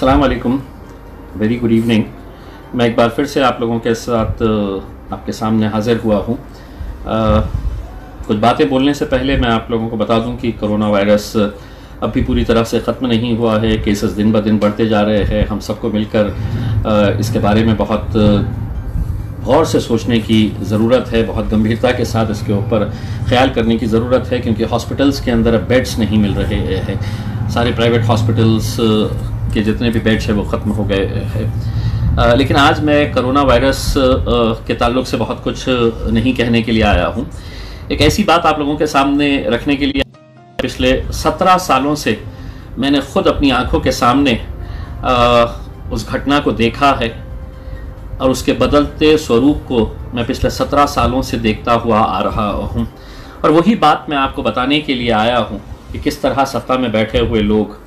अस्सलाम वालेकुम very good evening मैं एक बार फिर से आप लोगों के साथ आपके सामने हाज़िर हुआ हूँ। कुछ बातें बोलने से पहले मैं आप लोगों को बता दूँ कि कोरोना वायरस अभी पूरी तरह से ख़त्म नहीं हुआ है। केसेस दिन ब दिन बढ़ते जा रहे हैं। हम सबको मिलकर इसके बारे में बहुत गौर से सोचने की ज़रूरत है। बहुत गंभीरता के साथ इसके ऊपर ख्याल करने की ज़रूरत है, क्योंकि हॉस्पिटल्स के अंदर अब बेड्स नहीं मिल रहे हैं। सारे प्राइवेट हॉस्पिटल्स के जितने भी बेड्स हैं वो ख़त्म हो गए हैं। लेकिन आज मैं करोना वायरस के ताल्लुक से बहुत कुछ नहीं कहने के लिए आया हूँ। एक ऐसी बात आप लोगों के सामने रखने के लिए पिछले सत्रह सालों से मैंने खुद अपनी आँखों के सामने अ, उस घटना को देखा है और उसके बदलते स्वरूप को मैं पिछले सत्रह सालों से देखता हुआ आ रहा हूँ। और वही बात मैं आपको बताने के लिए आया हूँ कि किस तरह सत्ता में बैठे हुए लोग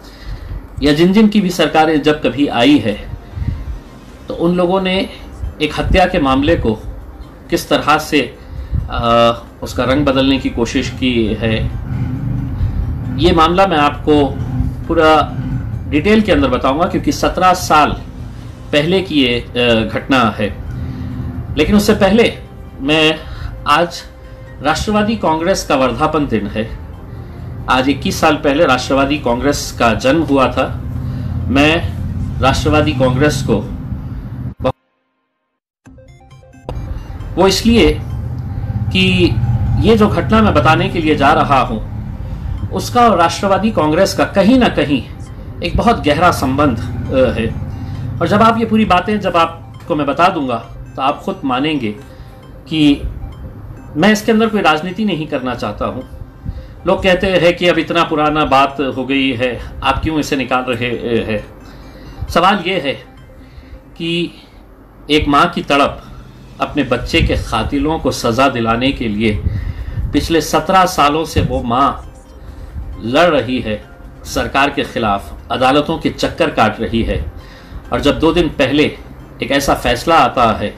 या जिन जिन की भी सरकारें जब कभी आई है तो उन लोगों ने एक हत्या के मामले को किस तरह से आ, उसका रंग बदलने की कोशिश की है ये मामला मैं आपको पूरा डिटेल के अंदर बताऊँगा क्योंकि सत्रह साल पहले की ये घटना है। लेकिन उससे पहले मैं आज राष्ट्रवादी कांग्रेस का वर्धापन दिन है। आज 21 साल पहले राष्ट्रवादी कांग्रेस का जन्म हुआ था। मैं राष्ट्रवादी कांग्रेस को वो इसलिए कि ये जो घटना मैं बताने के लिए जा रहा हूँ, उसका और राष्ट्रवादी कांग्रेस का कहीं ना कहीं एक बहुत गहरा संबंध है। और जब आप ये पूरी बातें, जब आपको मैं बता दूँगा तो आप खुद मानेंगे कि मैं इसके अंदर कोई राजनीति नहीं करना चाहता हूँ। लोग कहते हैं कि अब इतना पुराना बात हो गई है, आप क्यों इसे निकाल रहे हैं? सवाल ये है कि एक माँ की तड़प अपने बच्चे के खातिलों को सज़ा दिलाने के लिए पिछले सत्रह सालों से वो माँ लड़ रही है, सरकार के खिलाफ अदालतों के चक्कर काट रही है। और जब दो दिन पहले एक ऐसा फैसला आता है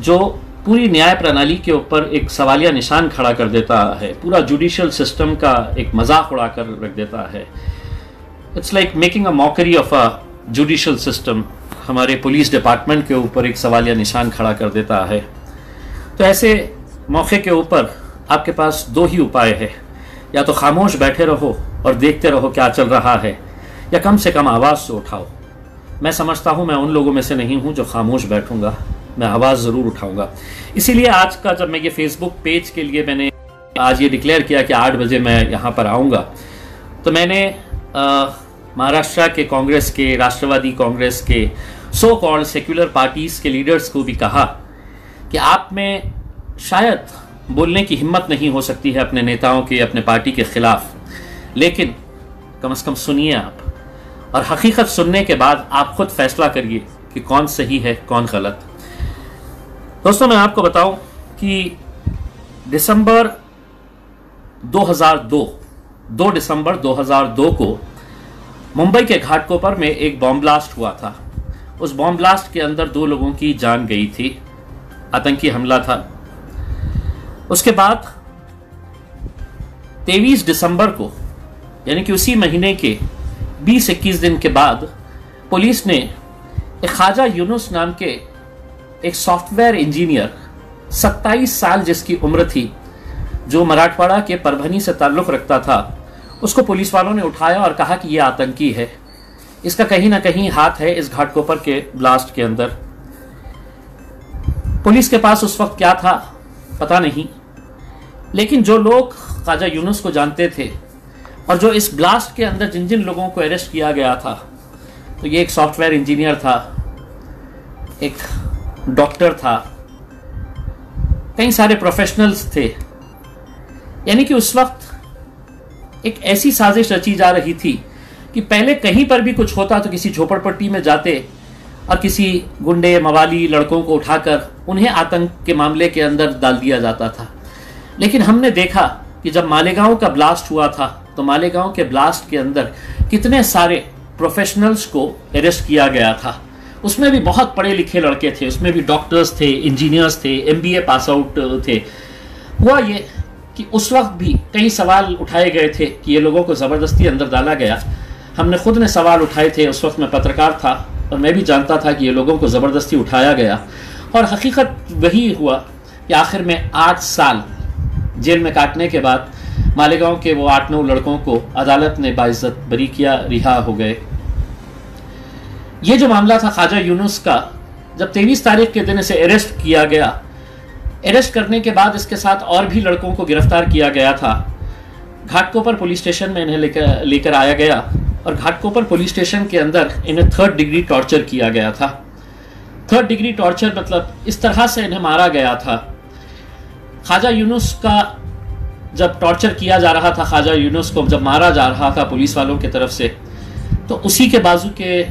जो पूरी न्याय प्रणाली के ऊपर एक सवालिया निशान खड़ा कर देता है। पूरा जुडिशियल सिस्टम का एक मज़ाक उड़ा कर रख देता है। It's like making a mockery of a judicial system हमारे पुलिस डिपार्टमेंट के ऊपर एक सवालिया निशान खड़ा कर देता है। तो ऐसे मौके के ऊपर आपके पास दो ही उपाय है। या तो खामोश बैठे रहो और देखते रहो क्या चल रहा है, या कम से कम आवाज़ से उठाओ। मैं समझता हूँ मैं उन लोगों में से नहीं हूँ जो खामोश बैठूँगा। मैं आवाज़ ज़रूर उठाऊँगा। इसीलिए आज का जब मैं ये फेसबुक पेज के लिए मैंने आज ये डिक्लेयर किया कि आठ बजे मैं यहाँ पर आऊँगा तो मैंने महाराष्ट्र के कांग्रेस के, राष्ट्रवादी कांग्रेस के सो कॉल्ड सेक्युलर पार्टीज़ के लीडर्स को भी कहा कि आप में शायद बोलने की हिम्मत नहीं हो सकती है अपने नेताओं के, अपने पार्टी के खिलाफ। लेकिन कम से कम सुनिए आप, और हकीकत सुनने के बाद आप खुद फैसला करिए कि कौन सही है, कौन गलत। दोस्तों, मैं आपको बताऊँ कि दिसंबर 2002 2 दिसंबर 2002 को मुंबई के घाटकोपर में एक बॉम्ब ब्लास्ट हुआ था। उस बॉम्ब ब्लास्ट के अंदर दो लोगों की जान गई थी। आतंकी हमला था। उसके बाद 23 दिसंबर को, यानी कि उसी महीने के 20-21 दिन के बाद, पुलिस ने एक ख्वाजा यूनुस नाम के एक सॉफ्टवेयर इंजीनियर 27 साल जिसकी उम्र थी, जो मराठवाड़ा के परभनी से ताल्लुक रखता था, उसको पुलिस वालों ने उठाया और कहा कि यह आतंकी है। इसका कहीं ना कहीं हाथ है इस घाटकोपर के ब्लास्ट के अंदर। पुलिस के पास उस वक्त क्या था, पता नहीं। लेकिन जो लोग ख्वाजा यूनुस को जानते थे और जो इस ब्लास्ट के अंदर जिन जिन लोगों को अरेस्ट किया गया था तो ये एक सॉफ्टवेयर इंजीनियर था, एक डॉक्टर था। कई सारे प्रोफेशनल्स थे। यानी कि उस वक्त एक ऐसी साजिश रची जा रही थी कि पहले कहीं पर भी कुछ होता तो किसी झोपड़पट्टी में जाते और किसी गुंडे, मवाली लड़कों को उठाकर उन्हें आतंक के मामले के अंदर डाल दिया जाता था। लेकिन हमने देखा कि जब मालेगांव का ब्लास्ट हुआ था तो मालेगांव के ब्लास्ट के अंदर कितने सारे प्रोफेशनल्स को अरेस्ट किया गया था। उसमें भी बहुत पढ़े लिखे लड़के थे, उसमें भी डॉक्टर्स थे इंजीनियर्स थे एमबीए पास आउट थे। हुआ ये कि उस वक्त भी कई सवाल उठाए गए थे कि ये लोगों को ज़बरदस्ती अंदर डाला गया। हमने खुद ने सवाल उठाए थे, उस वक्त मैं पत्रकार था और मैं भी जानता था कि ये लोगों को ज़बरदस्ती उठाया गया। और हकीकत वही हुआ कि आखिर में आठ साल जेल में काटने के बाद मालेगांव के वो आठ नौ लड़कों को अदालत ने बाइज्जत बरी किया, रिहा हो गए। ये जो मामला था ख्वाजा यूनुस का, जब तेईस तारीख के दिन इसे अरेस्ट किया गया अरेस्ट करने के बाद इसके साथ और भी लड़कों को गिरफ़्तार किया गया था। घाटकोपर पुलिस स्टेशन में इन्हें लेकर लेकर आया गया और घाटकोपर पुलिस स्टेशन के अंदर इन्हें थर्ड डिग्री टॉर्चर किया गया था। थर्ड डिग्री टॉर्चर मतलब इस तरह से इन्हें मारा गया था। ख्वाजा यूनुस का जब टॉर्चर किया जा रहा था, ख्वाजा यूनुस को जब मारा जा रहा था पुलिस वालों की तरफ़ से तो उसी के बाजू के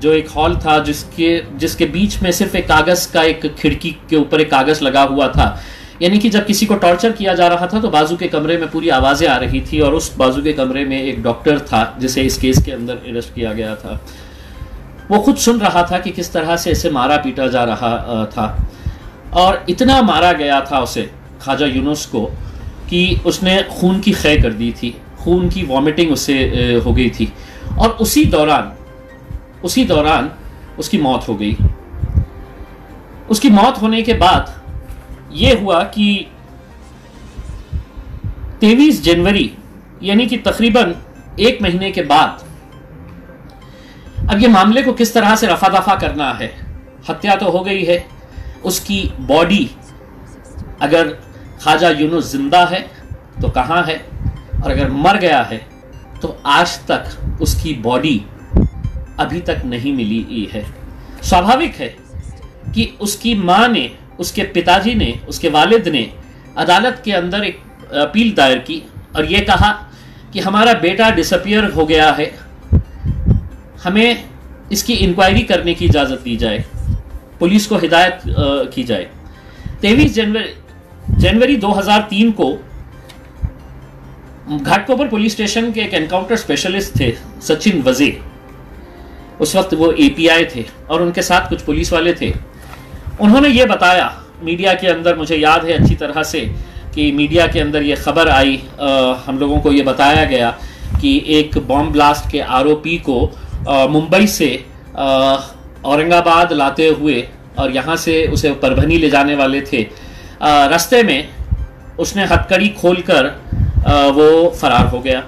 जो एक हॉल था जिसके जिसके बीच में सिर्फ़ एक कागज़ का एक खिड़की के ऊपर एक कागज़ लगा हुआ था। यानी कि जब किसी को टॉर्चर किया जा रहा था तो बाजू के कमरे में पूरी आवाज़ें आ रही थी और उस बाजू के कमरे में एक डॉक्टर था, जिसे इस केस के अंदर अरेस्ट किया गया था। वो खुद सुन रहा था कि किस तरह से इसे मारा पीटा जा रहा था। और इतना मारा गया था उसे, ख्वाजा यूनुस को, कि उसने खून की खे कर दी थी। खून की वॉमिटिंग उससे हो गई थी। और उसी दौरान उसी दौरान उसकी मौत हो गई। उसकी मौत होने के बाद यह हुआ कि तेईस जनवरी, यानी कि तकरीबन एक महीने के बाद, अब ये मामले को किस तरह से रफा दफ़ा करना है, हत्या तो हो गई है, उसकी बॉडी, अगर ख्वाजा यूनुस ज़िंदा है तो कहाँ है, और अगर मर गया है तो आज तक उसकी बॉडी अभी तक नहीं मिली है। स्वाभाविक है कि उसकी माँ ने, उसके पिताजी ने, उसके वालिद ने अदालत के अंदर एक अपील दायर की और ये कहा कि हमारा बेटा डिसअपियर हो गया है। हमें इसकी इंक्वायरी करने की इजाज़त दी जाए। पुलिस को हिदायत की जाए। तेईस जनवरी जनवरी 2003 को घाटकोपर पुलिस स्टेशन के एक एनकाउंटर स्पेशलिस्ट थे सचिन वजे उस वक्त वो एपीआई थे और उनके साथ कुछ पुलिस वाले थे। उन्होंने ये बताया मीडिया के अंदर मुझे याद है अच्छी तरह से कि मीडिया के अंदर ये खबर आई आ, हम लोगों को ये बताया गया कि एक बॉम्ब ब्लास्ट के आरोपी को मुंबई से औरंगाबाद लाते हुए और यहाँ से उसे परभनी ले जाने वाले थे। रास्ते में उसने हथकड़ी खोलकर वो फरार हो गया।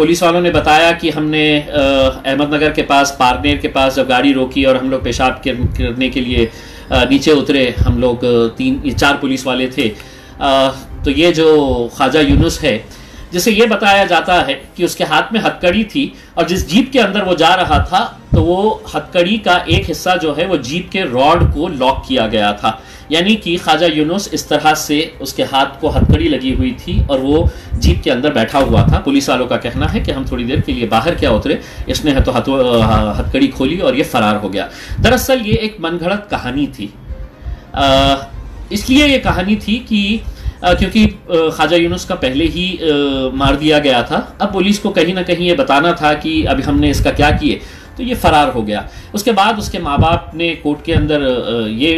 पुलिस वालों ने बताया कि हमने अहमदनगर के पास, पारनेर के पास जब गाड़ी रोकी और हम लोग पेशाब करने के लिए नीचे उतरे, हम लोग, तीन, चार पुलिस वाले थे तो ये जो ख्वाजा यूनुस है जिसे ये बताया जाता है कि उसके हाथ में हथकड़ी थी और जिस जीप के अंदर वो जा रहा था तो वो हथकड़ी का एक हिस्सा जो है वो जीप के रॉड को लॉक किया गया था। यानी कि ख्वाजा यूनुस इस तरह से उसके हाथ को हथकड़ी लगी हुई थी और वो जीप के अंदर बैठा हुआ था। पुलिस वालों का कहना है कि हम थोड़ी देर के लिए बाहर क्या उतरे, इसने तो हथकड़ी खोली और ये फरार हो गया। दरअसल ये एक मनगढ़ंत कहानी थी। इसलिए ये कहानी थी कि क्योंकि ख्वाजा यूनुस का पहले ही मार दिया गया था। अब पुलिस को कहीं ना कहीं ये बताना था कि अभी हमने इसका क्या किए तो ये फरार हो गया। उसके बाद उसके माँ बाप ने कोर्ट के अंदर ये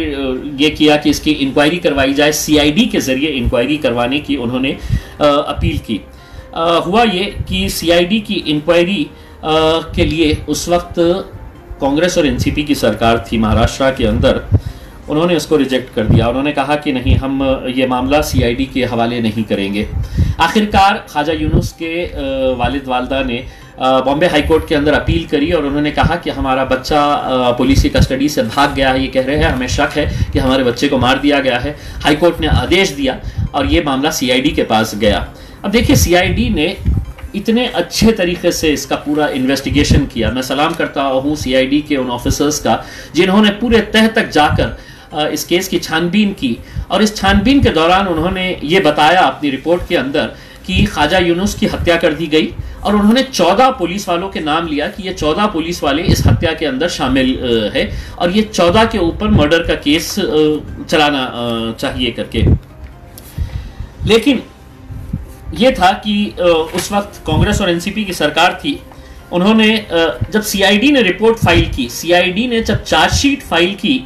ये किया कि इसकी इंक्वायरी करवाई जाए सीआईडी के ज़रिए इंक्वायरी करवाने की उन्होंने अपील की। हुआ ये कि सीआईडी की इंक्वायरी के लिए उस वक्त कांग्रेस और एनसीपी की सरकार थी महाराष्ट्र के अंदर। उन्होंने उसको रिजेक्ट कर दिया। उन्होंने कहा कि नहीं, हम, ये मामला सीआईडी के हवाले नहीं करेंगे। आखिरकार ख्वाजा यूनुस के वालिद वालदा ने बॉम्बे हाई कोर्ट के अंदर अपील करी और उन्होंने कहा कि हमारा बच्चा पुलिस की कस्टडी से भाग गया है। ये कह रहे हैं, हमें शक है कि हमारे बच्चे को मार दिया गया है। हाई कोर्ट ने आदेश दिया और ये मामला सीआईडी के पास गया। अब देखिए सीआईडी ने इतने अच्छे तरीके से इसका पूरा इन्वेस्टिगेशन किया। मैं सलाम करता हूँ सीआईडी के उन ऑफिसर्स का, जिन्होंने पूरे तह तक जाकर इस केस की छानबीन की। और इस छानबीन के दौरान उन्होंने ये बताया अपनी रिपोर्ट के अंदर कि ख्वाजा यूनुस की हत्या कर दी गई और उन्होंने चौदह पुलिस वालों के नाम लिया कि ये चौदह पुलिस वाले इस हत्या के अंदर शामिल है और ये चौदह के ऊपर मर्डर का केस चलाना चाहिए करके। लेकिन ये था कि उस वक्त कांग्रेस और एनसीपी की सरकार थी। उन्होंने जब सीआईडी ने रिपोर्ट फ़ाइल की, सीआईडी ने जब चार्जशीट फ़ाइल की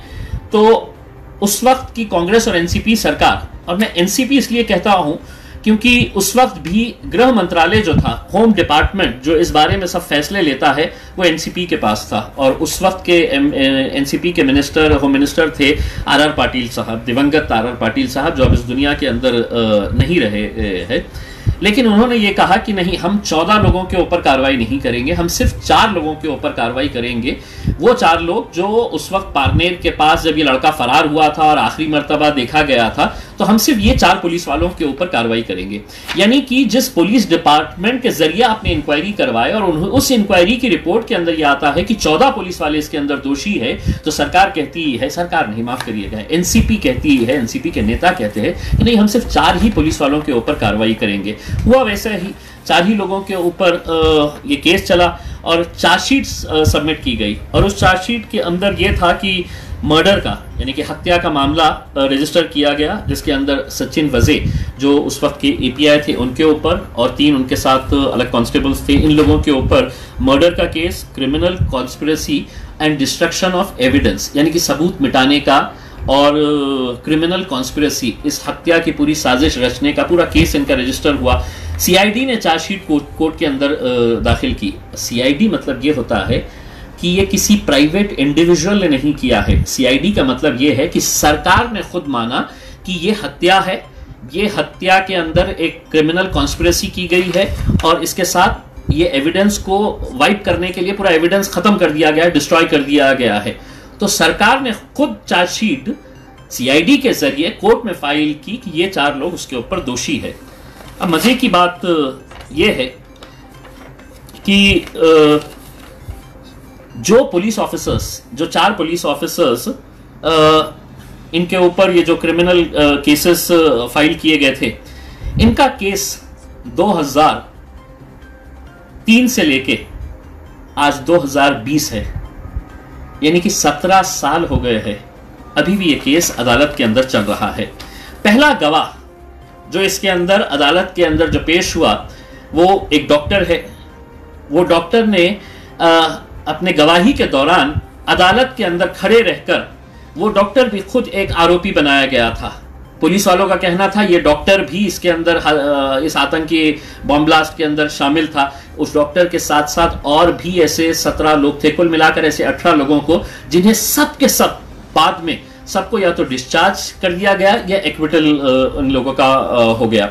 तो उस वक्त की कांग्रेस और एनसीपी सरकार, और मैं एनसीपी इसलिए कहता हूँ क्योंकि उस वक्त भी गृह मंत्रालय जो था, होम डिपार्टमेंट, जो इस बारे में सब फैसले लेता है, वो एनसीपी के पास था। और उस वक्त के एनसीपी के मिनिस्टर, होम मिनिस्टर थे आर आर पाटिल साहब, दिवंगत आर आर पाटिल साहब, जो अब इस दुनिया के अंदर नहीं रहे हैं। लेकिन उन्होंने ये कहा कि नहीं, हम चौदह लोगों के ऊपर कार्रवाई नहीं करेंगे, हम सिर्फ़ चार लोगों के ऊपर कार्रवाई करेंगे। वो चार लोग जो उस वक्त पारनेर के पास जब ये लड़का फरार हुआ था और आखिरी मरतबा देखा गया था तो हम सिर्फ़ ये चार पुलिस वालों के ऊपर कार्रवाई करेंगे। यानी कि जिस पुलिस डिपार्टमेंट के ज़रिए आपने इंक्वायरी करवाए और उस इंक्वायरी की रिपोर्ट के अंदर यह आता है कि चौदह पुलिस वाले इसके अंदर दोषी है तो सरकार कहती है, सरकार नहीं, माफ़ करिएगा एनसीपी कहती है एनसीपी के नेता कहते हैं कि नहीं, हम सिर्फ़ चार ही पुलिस वालों के ऊपर कार्रवाई करेंगे। हुआ वैसा ही चार ही लोगों के ऊपर ये केस चला और चार्जशीट सबमिट की गई। और उस चार्जशीट के अंदर ये था कि मर्डर का, यानी कि हत्या का मामला रजिस्टर किया गया, जिसके अंदर सचिन वजे, जो उस वक्त के एपीआई थे, उनके ऊपर और तीन उनके साथ अलग कांस्टेबल्स थे, इन लोगों के ऊपर मर्डर का case criminal conspiracy and destruction of evidence यानी कि सबूत मिटाने का और क्रिमिनल कॉन्स्पिरसी इस हत्या की पूरी साजिश रचने का पूरा केस इनका रजिस्टर हुआ। सीआईडी ने चार्जशीट कोर्ट कोर्ट के अंदर दाखिल की। सीआईडी मतलब ये होता है कि ये किसी प्राइवेट इंडिविजुअल ने नहीं किया है। सीआईडी का मतलब ये है कि सरकार ने खुद माना कि ये हत्या है। ये हत्या के अंदर एक क्रिमिनल कॉन्स्पिरसी की गई है और इसके साथ ये एविडेंस को वाइप करने के लिए पूरा एविडेंस खत्म कर दिया गया है डिस्ट्रॉय कर दिया गया है। तो सरकार ने खुद चार्जशीट सीआईडी के ज़रिए कोर्ट में फ़ाइल की कि ये चार लोग उसके ऊपर दोषी है। अब मज़े की बात यह है कि जो पुलिस ऑफिसर्स जो चार पुलिस ऑफिसर्स इनके ऊपर ये जो क्रिमिनल केसेस फ़ाइल किए गए थे, इनका केस 2003 से लेके आज 2020 है। यानी कि 17 साल हो गए हैं। अभी भी ये केस अदालत के अंदर चल रहा है। पहला गवाह जो इसके अंदर अदालत के अंदर जो पेश हुआ वो एक डॉक्टर है। वो डॉक्टर ने आ, अपने गवाही के दौरान अदालत के अंदर खड़े रहकर वो डॉक्टर भी खुद एक आरोपी बनाया गया था। पुलिस वालों का कहना था, ये डॉक्टर भी इसके अंदर इस आतंकी बॉम्ब ब्लास्ट के अंदर शामिल था। उस डॉक्टर के साथ साथ और भी ऐसे सत्रह लोग थे, कुल मिलाकर ऐसे अठारह लोगों को, जिन्हें सब के सब बाद में सबको या तो डिस्चार्ज कर दिया गया या एक्विटल उन लोगों का हो गया।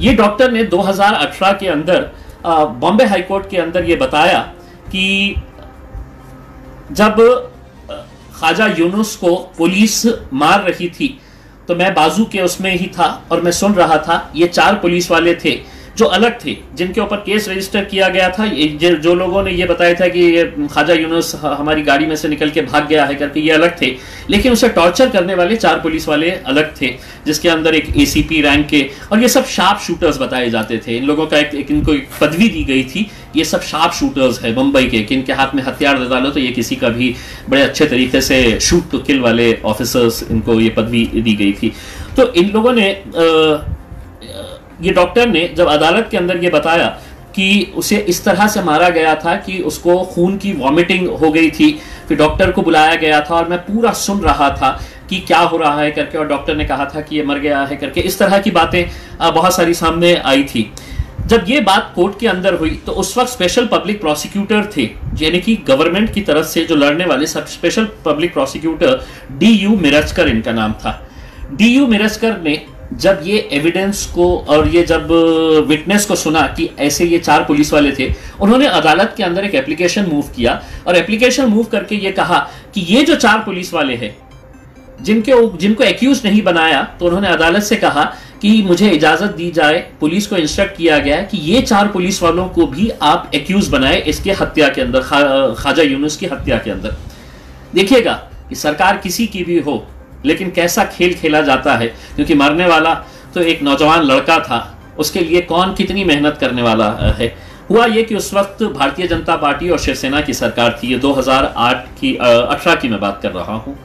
ये डॉक्टर ने 2018 के अंदर बॉम्बे हाईकोर्ट के अंदर ये बताया कि जब ख्वाजा यूनुस को पुलिस मार रही थी तो मैं बाजू के उसमें ही था और मैं सुन रहा था, ये चार पुलिस वाले थे। जो अलग थे जिनके ऊपर केस रजिस्टर किया गया था जो लोगों ने ये बताया था कि ये ख्वाजा यूनुस हमारी गाड़ी में से निकल के भाग गया है करके ये अलग थे। लेकिन उसे टॉर्चर करने वाले चार पुलिस वाले अलग थे जिसके अंदर एक एसीपी रैंक के और ये सब शार्प शूटर्स बताए जाते थे। इन लोगों का एक, एक इनको एक पदवी दी गई थी ये सब शार्प शूटर्स है मुंबई के कि इनके हाथ में हथियार दे डालो तो ये किसी का भी बड़े अच्छे तरीके से शूट किल वाले ऑफिसर्स इनको ये पदवी दी गई थी। तो इन लोगों ने आ, ये डॉक्टर ने जब अदालत के अंदर ये बताया कि उसे इस तरह से मारा गया था कि उसको खून की वॉमिटिंग हो गई थी, फिर डॉक्टर को बुलाया गया था और मैं पूरा सुन रहा था कि क्या हो रहा है करके, और डॉक्टर ने कहा था कि ये मर गया है करके। इस तरह की बातें बहुत सारी सामने आई थी। जब ये बात कोर्ट के अंदर हुई तो उस वक्त स्पेशल पब्लिक प्रोसिक्यूटर थे, यानी कि गवर्नमेंट की तरफ़ से जो लड़ने वाले सब special public prosecutor D U Mirajkar इनका नाम था। डी यू मिरजकर ने जब ये एविडेंस को और ये जब विटनेस को सुना कि ऐसे ये चार पुलिस वाले थे उन्होंने अदालत के अंदर एक एप्लीकेशन मूव किया और एप्लीकेशन मूव करके ये कहा कि ये जो चार पुलिस वाले हैं जिनके जिनको एक्यूज नहीं बनाया तो उन्होंने अदालत से कहा कि मुझे इजाज़त दी जाए पुलिस को इंस्ट्रक्ट किया गया कि ये चार पुलिस वालों को भी आप एक्यूज बनाए इसके हत्या के अंदर खा, ख्वाजा यूनुस की हत्या के अंदर। देखिएगा कि सरकार किसी की भी हो लेकिन कैसा खेल खेला जाता है? क्योंकि मरने वाला तो एक नौजवान लड़का था। उसके लिए कौन कितनी मेहनत करने वाला है? हुआ ये कि उस वक्त भारतीय जनता पार्टी और शिवसेना की सरकार थी। ये 2008 की अठारह की मैं बात कर रहा हूँ।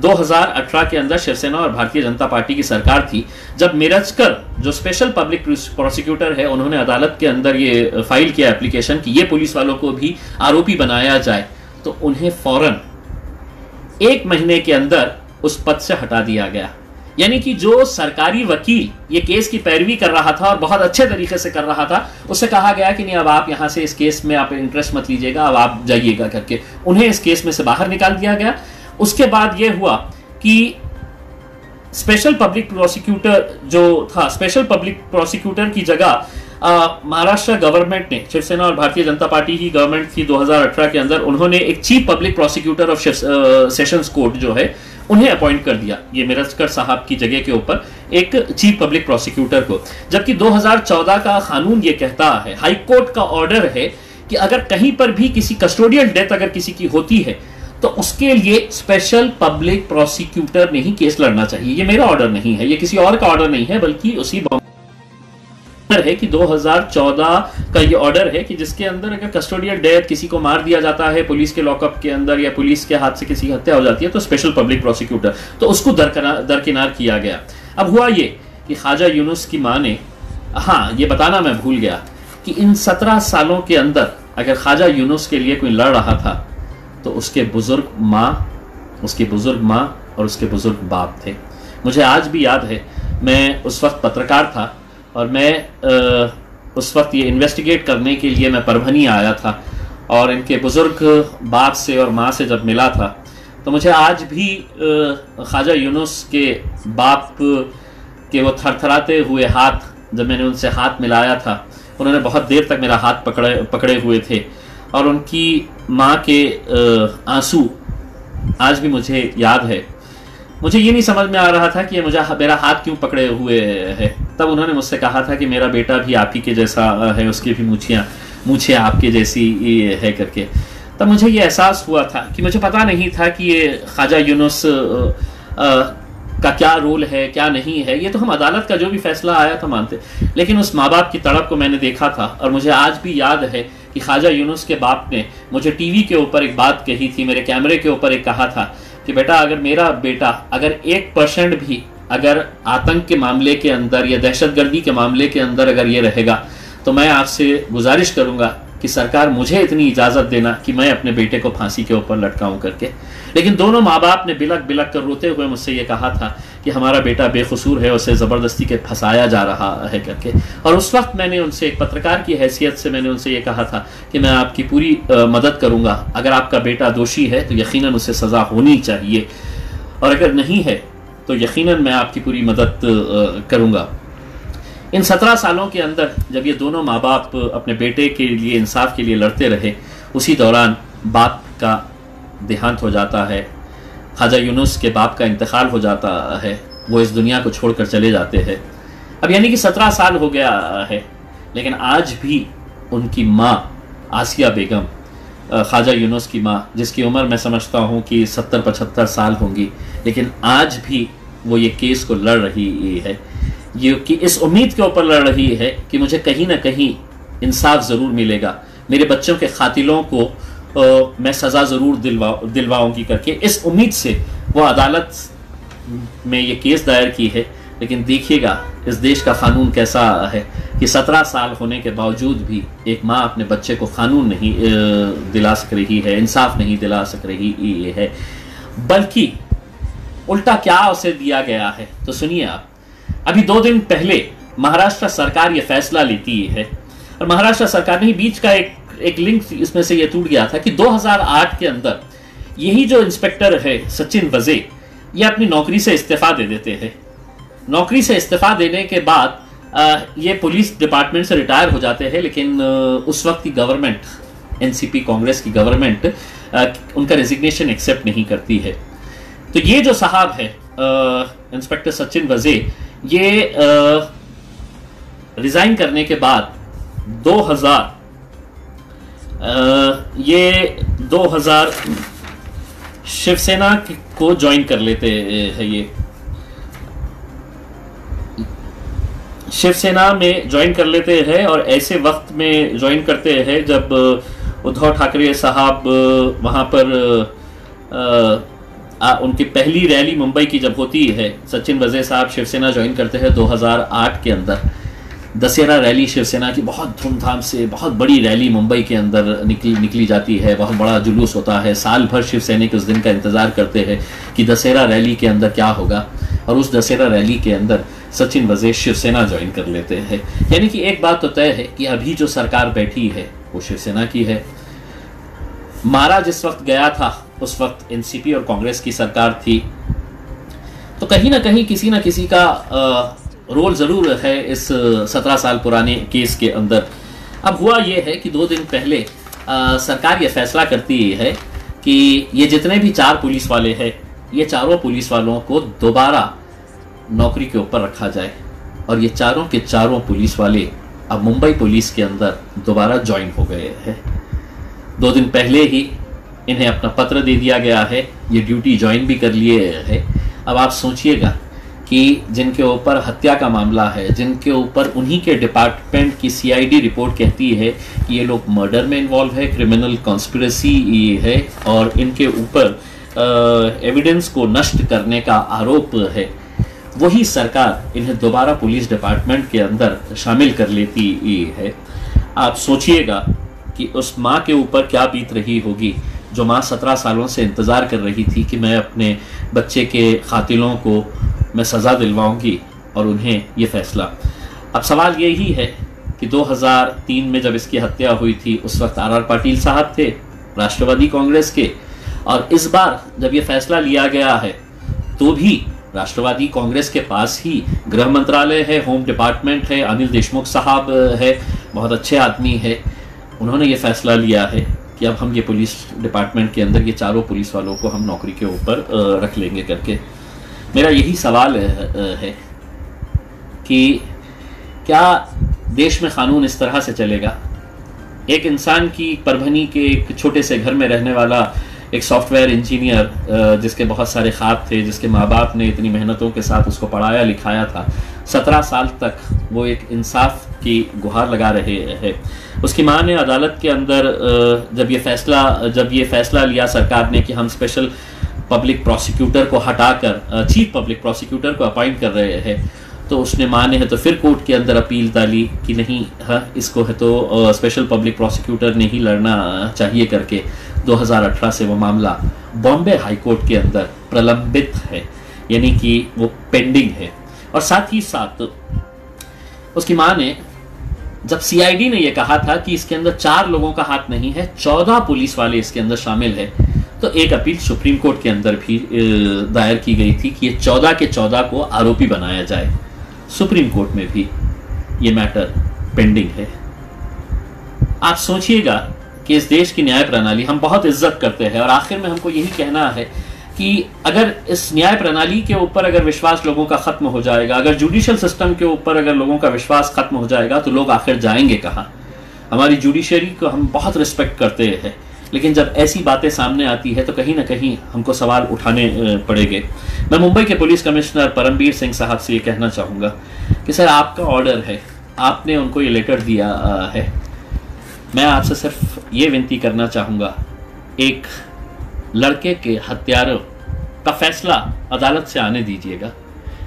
2018 के अंदर शिवसेना और भारतीय जनता पार्टी की सरकार थी। जब मिरजकर, जो स्पेशल पब्लिक प्रोसिक्यूटर है, उन्होंने अदालत के अंदर ये फ़ाइल किया एप्लीकेशन कि, ये पुलिस वालों को भी आरोपी बनाया जाए तो उन्हें फ़ौरन एक महीने के अंदर उस पद से हटा दिया गया। यानी कि जो सरकारी वकील ये केस की पैरवी कर रहा था और बहुत अच्छे तरीके से कर रहा था उससे कहा गया कि नहीं, अब आप यहाँ से इस केस में आप इंटरेस्ट मत लीजिएगा, अब आप जाइएगा करके। उन्हें इस केस में से बाहर निकाल दिया गया। उसके बाद यह हुआ कि स्पेशल पब्लिक प्रोसिक्यूटर जो था स्पेशल पब्लिक प्रोसिक्यूटर की जगह महाराष्ट्र गवर्नमेंट ने, शिवसेना और भारतीय जनता पार्टी की गवर्नमेंट थी 2018 के अंदर उन्होंने एक chief public prosecutor of sessions court जो है उन्हें अपॉइंट कर दिया, ये मिरजकर साहब की जगह के ऊपर एक चीफ पब्लिक प्रोसिक्यूटर को। जबकि 2014 का कानून ये कहता है हाई कोर्ट का ऑर्डर है कि अगर कहीं पर भी किसी कस्टोडियल डेथ अगर किसी की होती है तो उसके लिए स्पेशल पब्लिक प्रोसिक्यूटर ने ही केस लड़ना चाहिए। ये मेरा ऑर्डर नहीं है, ये किसी और का ऑर्डर नहीं है, बल्कि उसी है कि 2014 का ये ऑर्डर है कि जिसके अंदर अगर कस्टोडियल डेथ किसी को मार दिया जाता है, पुलिस के लॉकअप के अंदर या पुलिस के हाथ से किसी की हत्या हो जाती है तो स्पेशल पब्लिक प्रोसिक्यूटर तो उसको दरकिनार किया गया। अब हुआ ये कि ख्वाजा यूनुस की माँ ने हाँ ये बताना मैं भूल गया कि इन सत्रह सालों के अंदर अगर ख्वाजा यूनुस के लिए कोई लड़ रहा था तो उसके बुज़ुर्ग माँ, उसकी बुज़ुर्ग माँ और उसके बुज़ुर्ग बाप थे। मुझे आज भी याद है, मैं उस वक्त पत्रकार था और मैं आ, उस वक्त ये इन्वेस्टिगेट करने के लिए मैं परभनी आया था और इनके बुज़ुर्ग बाप से और माँ से जब मिला था तो मुझे आज भी ख्वाजा यूनुस के बाप के वो थरथराते हुए हाथ जब मैंने उनसे हाथ मिलाया था उन्होंने बहुत देर तक मेरा हाथ पकड़े पकड़े हुए थे और उनकी माँ के आँसू आज भी मुझे याद है। मुझे ये नहीं समझ में आ रहा था कि मुझे मेरा हाथ क्यों पकड़े हुए है। तब उन्होंने मुझसे कहा था कि मेरा बेटा भी आप ही के जैसा है, उसकी भी मूछियाँ मूछे आपके जैसी है करके। तब मुझे ये एहसास हुआ था कि मुझे पता नहीं था कि ये ख्वाजा यूनुस का क्या रोल है, क्या नहीं है। ये तो हम अदालत का जो भी फैसला आया था मानते। लेकिन उस माँ बाप की तड़प को मैंने देखा था और मुझे आज भी याद है कि ख्वाजा यूनुस के बाप ने मुझे टीवी के ऊपर एक बात कही थी, मेरे कैमरे के ऊपर एक कहा था कि बेटा, अगर मेरा बेटा, अगर एक परसेंट भी, अगर आतंक के मामले के अंदर या दहशतगर्दी के मामले के अंदर अगर ये रहेगा तो मैं आपसे गुजारिश करूँगा कि सरकार मुझे इतनी इजाज़त देना कि मैं अपने बेटे को फांसी के ऊपर लटकाऊं करके। लेकिन दोनों माँ बाप ने बिलक बिलक कर रोते हुए मुझसे ये कहा था कि हमारा बेटा बेकसूर है, उसे ज़बरदस्ती के फंसाया जा रहा है करके। और उस वक्त मैंने उनसे एक पत्रकार की हैसियत से मैंने उनसे ये कहा था कि मैं आपकी पूरी मदद करूँगा। अगर आपका बेटा दोषी है तो यकीन उसे सज़ा होनी चाहिए। और अगर नहीं है तो यकीन मैं आपकी पूरी मदद करूँगा। इन सत्रह सालों के अंदर, जब ये दोनों माँ बाप अपने बेटे के लिए, इंसाफ के लिए लड़ते रहे, उसी दौरान बाप का देहांत हो जाता है। ख्वाजा यूनुस के बाप का इंतकाल हो जाता है, वो इस दुनिया को छोड़कर चले जाते हैं। अब यानी कि सत्रह साल हो गया है, लेकिन आज भी उनकी माँ आसिया बेगम ख्वाजा यूनुस की माँ, जिसकी उम्र मैं समझता हूँ कि सत्तर पचहत्तर साल होंगी, लेकिन आज भी वो ये केस को लड़ रही है। ये कि इस उम्मीद के ऊपर लड़ रही है कि मुझे कहीं ना कहीं इंसाफ ज़रूर मिलेगा। मेरे बच्चों के खातिलों को मैं सज़ा ज़रूर दिलवा, दिलवाऊँगी करके। इस उम्मीद से वो अदालत में ये केस दायर की है। लेकिन देखिएगा, इस देश का कानून कैसा है कि सत्रह साल होने के बावजूद भी एक माँ अपने बच्चे को कानून नहीं दिला सक रही है, इंसाफ नहीं दिला सक रही है। बल्कि उल्टा क्या उसे दिया गया है? तो सुनिए आप। अभी दो दिन पहले महाराष्ट्र सरकार ये फैसला लेती है। और महाराष्ट्र सरकार ने बीच का एक एक लिंक इसमें से ये टूट गया था कि 2008 के अंदर यही जो इंस्पेक्टर है, सचिन वजे ये अपनी नौकरी से इस्तीफा दे देते हैं। नौकरी से इस्तीफा देने के बाद ये पुलिस डिपार्टमेंट से रिटायर हो जाते हैं, लेकिन उस वक्त की गवर्नमेंट एनसीपी कांग्रेस की गवर्नमेंट उनका रेजिग्नेशन एक्सेप्ट नहीं करती है। तो ये जो साहब है इंस्पेक्टर सचिन वजे ये रिजाइन करने के बाद 2000 ये 2000 शिवसेना को ज्वाइन कर लेते हैं ये। शिवसेना में ज्वाइन कर लेते हैं और ऐसे वक्त में ज्वाइन करते हैं जब उद्धव ठाकरे साहब वहाँ पर आ, उनकी पहली रैली मुंबई की जब होती है सचिन वजय साहब शिवसेना ज्वाइन करते हैं 2008 के अंदर। दशहरा रैली शिवसेना की बहुत धूमधाम से बहुत बड़ी रैली मुंबई के अंदर निकली निकली जाती है। बहुत बड़ा जुलूस होता है। साल भर शिवसैनिक उस दिन का इंतज़ार करते हैं कि दशहरा रैली के अंदर क्या होगा। और उस दशहरा रैली के अंदर सचिन वजेश शिवसेना ज्वाइन कर लेते हैं। यानी कि एक बात तो तय है कि अभी जो सरकार बैठी है, वो शिवसेना की है। मारा जिस वक्त गया था, उस वक्त एनसीपी और कांग्रेस की सरकार थी। तो कहीं ना कहीं किसी ना किसी का रोल ज़रूर है इस सत्रह साल पुराने केस के अंदर। अब हुआ यह है कि दो दिन पहले आ, सरकार ये फैसला करती है कि ये जितने भी चार पुलिस वाले हैं ये चारों पुलिस वालों को दोबारा नौकरी के ऊपर रखा जाए और ये चारों के चारों पुलिस वाले अब मुंबई पुलिस के अंदर दोबारा ज्वाइन हो गए हैं। दो दिन पहले ही इन्हें अपना पत्र दे दिया गया है ये ड्यूटी ज्वाइन भी कर लिए है। अब आप सोचिएगा कि जिनके ऊपर हत्या का मामला है, जिनके ऊपर उन्हीं के डिपार्टमेंट की सीआईडी रिपोर्ट कहती है कि ये लोग मर्डर में इन्वॉल्व है क्रिमिनल कॉन्स्परेसी है और इनके ऊपर एविडेंस को नष्ट करने का आरोप है। वही सरकार इन्हें दोबारा पुलिस डिपार्टमेंट के अंदर शामिल कर लेती है। आप सोचिएगा कि उस माँ के ऊपर क्या बीत रही होगी, जो माँ सत्रह सालों से इंतज़ार कर रही थी कि मैं अपने बच्चे के खातिलों को मैं सज़ा दिलवाऊँगी और उन्हें ये फैसला। अब सवाल यही है कि 2003 में जब इसकी हत्या हुई थी, उस वक्त आर आर पाटिल साहब थे, राष्ट्रवादी कांग्रेस के। और इस बार जब ये फैसला लिया गया है तो भी राष्ट्रवादी कांग्रेस के पास ही गृह मंत्रालय है, होम डिपार्टमेंट है, अनिल देशमुख साहब है, बहुत अच्छे आदमी है। उन्होंने ये फैसला लिया है कि अब हम ये पुलिस डिपार्टमेंट के अंदर, ये चारों पुलिस वालों को हम नौकरी के ऊपर रख लेंगे करके। मेरा यही सवाल है कि क्या देश में कानून इस तरह से चलेगा? एक इंसान की परभनी के एक छोटे से घर में रहने वाला एक सॉफ्टवेयर इंजीनियर जिसके बहुत सारे ख्वाब थे, जिसके माँ बाप ने इतनी मेहनतों के साथ उसको पढ़ाया, लिखाया था, सत्रह साल तक वो एक इंसाफ की गुहार लगा रहे हैं। उसकी माँ ने अदालत के अंदर जब ये फैसला, जब ये फैसला लिया सरकार ने कि हम स्पेशल पब्लिक प्रोसिक्यूटर को हटाकर चीफ पब्लिक प्रोसिक्यूटर को अपॉइंट कर रहे हैं। तो उसने माने है तो फिर कोर्ट के अंदर अपील डाली कि नहीं हाँ इसको है तो स्पेशल पब्लिक प्रोसिक्यूटर ने ही लड़ना चाहिए करके। 2018 से वो मामला बॉम्बे हाई कोर्ट के अंदर प्रलंबित है, यानी कि वो पेंडिंग है। और साथ ही साथ, उसकी माँ ने, जब सीआईडी ने यह कहा था कि इसके अंदर चार लोगों का हाथ नहीं है, चौदह पुलिस वाले इसके अंदर शामिल है। तो एक अपील सुप्रीम कोर्ट के अंदर भी दायर की गई थी कि ये चौदह के चौदह को आरोपी बनाया जाए। सुप्रीम कोर्ट में भी ये मैटर पेंडिंग है। आप सोचिएगा कि इस देश की न्याय प्रणाली, हम बहुत इज़्ज़त करते हैं और आखिर में हमको यही कहना है कि अगर इस न्याय प्रणाली के ऊपर अगर विश्वास लोगों का खत्म हो जाएगा, अगर जुडिशियल सिस्टम के ऊपर अगर लोगों का विश्वास खत्म हो जाएगा तो लोग आखिर जाएँगे कहाँ? हमारी जुडिशरी को हम बहुत रिस्पेक्ट करते हैं। लेकिन जब ऐसी बातें सामने आती है तो कहीं ना कहीं हमको सवाल उठाने पड़ेंगे। मैं मुंबई के पुलिस कमिश्नर परमबीर सिंह साहब से ये कहना चाहूँगा कि सर, आपका ऑर्डर है। आपने उनको ये लेटर दिया है। मैं आपसे सिर्फ़ ये विनती करना चाहूँगा, एक लड़के के हत्यारों का फैसला अदालत से आने दीजिएगा।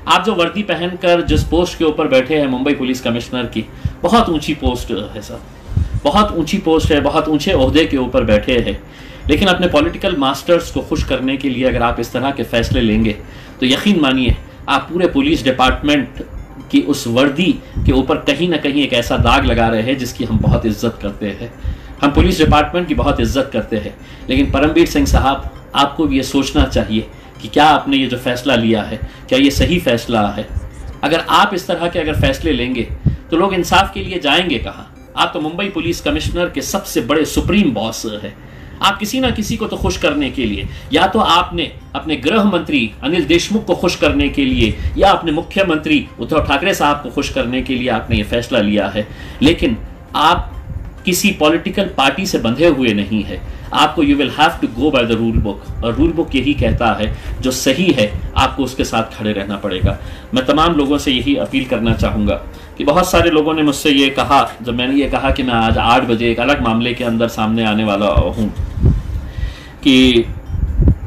आप जो वर्दी पहनकर जिस पोस्ट के ऊपर बैठे हैं मुंबई पुलिस कमिश्नर की, बहुत ऊँची पोस्ट है, सर। बहुत ऊँची पोस्ट है, बहुत ऊँचे अहदे के ऊपर बैठे हैं। लेकिन अपने पॉलिटिकल मास्टर्स को खुश करने के लिए अगर आप इस तरह के फैसले लेंगे तो यकीन मानिए, आप पूरे पुलिस डिपार्टमेंट की उस वर्दी के ऊपर कहीं ना कहीं एक ऐसा दाग लगा रहे हैं जिसकी हम बहुत इज़्ज़त करते हैं। हम पुलिस डिपार्टमेंट की बहुत इज़्ज़त करते हैं, लेकिन परमवीर सिंह साहब, आपको भी ये सोचना चाहिए कि क्या आपने ये जो फैसला लिया है, क्या ये सही फैसला है? अगर आप इस तरह के अगर फैसले लेंगे तो लोग इंसाफ के लिए जाएँगे कहाँ? आप तो मुंबई पुलिस कमिश्नर के सबसे बड़े सुप्रीम बॉस है। आप किसी ना किसी को तो खुश करने के लिए, या तो आपने अपने गृह मंत्री अनिल देशमुख को खुश करने के लिए, या अपने मुख्यमंत्री उद्धव ठाकरे साहब को खुश करने के लिए आपने ये फैसला लिया है। लेकिन आप किसी पॉलिटिकल पार्टी से बंधे हुए नहीं है। आपको you will have to go by the rule book और रूल बुक यही कहता है, जो सही है, आपको उसके साथ खड़े रहना पड़ेगा। मैं तमाम लोगों से यही अपील करना चाहूँगा। कि बहुत सारे लोगों ने मुझसे ये कहा, जब मैंने ये कहा कि मैं आज आठ बजे एक अलग मामले के अंदर सामने आने वाला हूँ, कि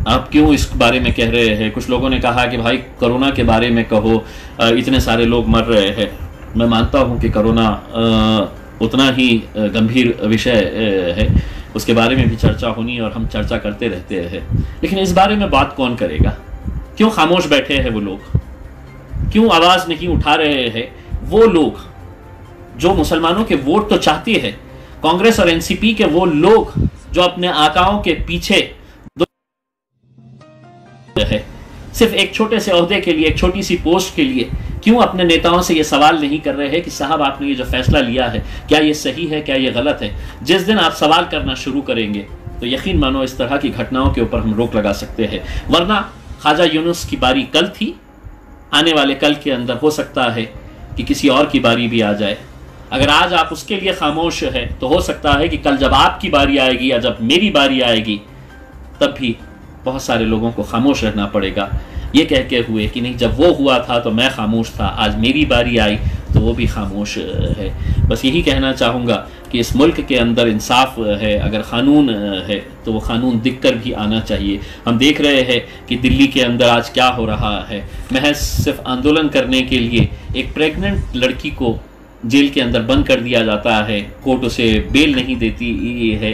आप क्यों इस बारे में कह रहे हैं? कुछ लोगों ने कहा कि भाई, कोरोना के बारे में कहो इतने सारे लोग मर रहे हैं। मैं मानता हूँ कि कोरोना उतना ही गंभीर विषय है। उसके बारे में भी चर्चा होनी और हम चर्चा करते रहते हैं। लेकिन इस बारे में बात कौन करेगा? क्यों खामोश बैठे हैं वो लोग? क्यों आवाज़ नहीं उठा रहे हैं? वो लोग, जो मुसलमानों के वोट तो चाहती है, कांग्रेस और एनसीपी के वो लोग जो अपने आकाओं के पीछे है। सिर्फ़ एक छोटे से अहदे के लिए, एक छोटी सी पोस्ट के लिए क्यों अपने नेताओं से ये सवाल नहीं कर रहे हैं कि साहब आपने ये जो फैसला लिया है, क्या ये सही है, क्या ये गलत है? जिस दिन आप सवाल करना शुरू करेंगे तो यकीन मानो इस तरह की घटनाओं के ऊपर हम रोक लगा सकते हैं। वरना ख्वाजा यूनुस की बारी कल थी, आने वाले कल के अंदर हो सकता है कि किसी और की बारी भी आ जाए। अगर आज आप उसके लिए खामोश है तो हो सकता है कि कल जब आपकी बारी आएगी या जब मेरी बारी आएगी, तब भी बहुत सारे लोगों को खामोश रहना पड़ेगा। ये कह के हुए कि नहीं, जब वो हुआ था तो मैं खामोश था, आज मेरी बारी आई तो वो भी खामोश है। बस यही कहना चाहूँगा कि इस मुल्क के अंदर इंसाफ है। अगर क़ानून है तो वो क़ानून दिख कर भी आना चाहिए। हम देख रहे हैं कि दिल्ली के अंदर आज क्या हो रहा है। महज सिर्फ़ आंदोलन करने के लिए एक प्रेग्नेंट लड़की को जेल के अंदर बंद कर दिया जाता है। कोर्ट उसे बेल नहीं देती, ये है।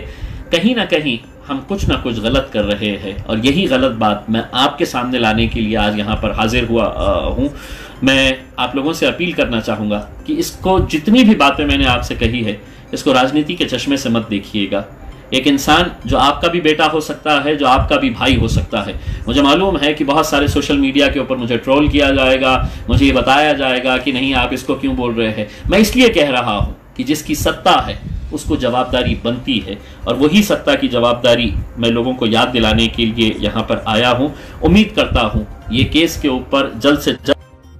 कहीं ना कहीं हम कुछ ना कुछ गलत कर रहे हैं। और यही गलत बात मैं आपके सामने लाने के लिए आज यहाँ पर हाजिर हुआ हूँ। मैं आप लोगों से अपील करना चाहूँगा कि इसको जितनी भी बातें मैंने आपसे कही है, इसको राजनीति के चश्मे से मत देखिएगा। एक इंसान जो आपका भी बेटा हो सकता है, जो आपका भी भाई हो सकता है। मुझे मालूम है कि बहुत सारे सोशल मीडिया के ऊपर मुझे ट्रोल किया जाएगा, मुझे ये बताया जाएगा कि नहीं, आप इसको क्यों बोल रहे हैं? मैं इसलिए कह रहा हूँ कि जिसकी सत्ता है, उसको जवाबदारी बनती है। और वही सत्ता की जवाबदारी मैं लोगों को याद दिलाने के लिए यहाँ पर आया हूँ। उम्मीद करता हूँ, ये केस के ऊपर जल्द से जल्द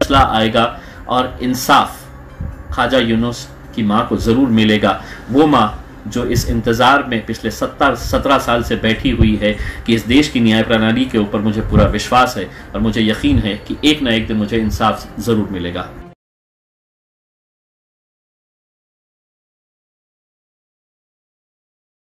फैसला आएगा और इंसाफ खाजा यूनुस की माँ को ज़रूर मिलेगा। वो माँ जो इस इंतज़ार में पिछले सत्तर, सत्रह साल से बैठी हुई है कि इस देश की न्याय प्रणाली के ऊपर मुझे पूरा विश्वास है और मुझे यकीन है कि एक ना एक दिन मुझे इंसाफ ज़रूर मिलेगा।